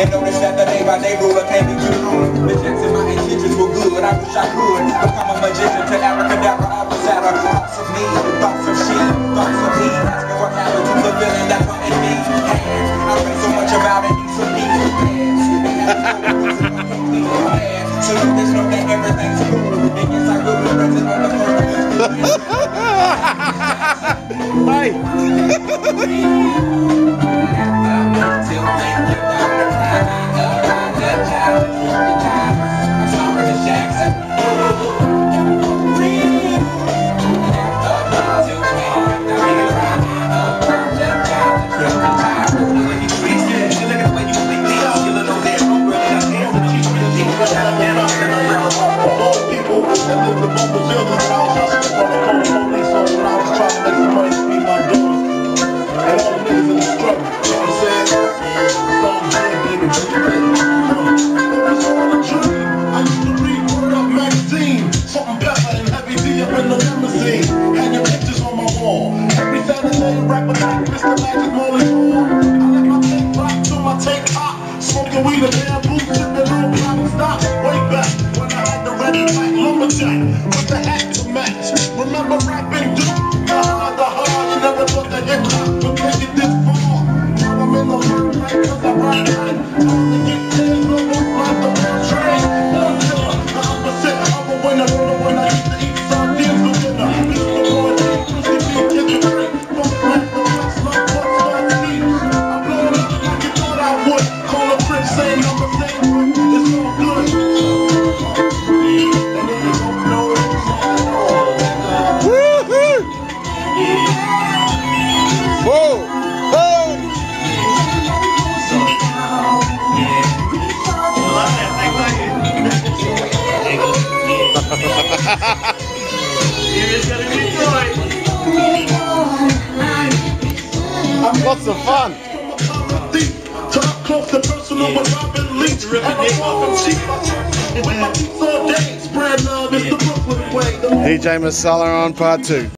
And notice that the day by day ruler can't be too. The in my intentions were good. I wish I could become a magician to abracadabra, abacadabra. Thoughts of me, thoughts of she, thoughts of me. Asking what happened to the feeling that put in me. I read so much about it, need some deep So you just know that everything's cool. And yes, I will be present on the weed Remember rapping Duke? Nah, the hard, you never thought that hip hop winner. The Lots of fun. Talk close and personal with Robin Leach. I'm cheap. With my. Spread love, the Brooklyn way. DJ Masala on part two.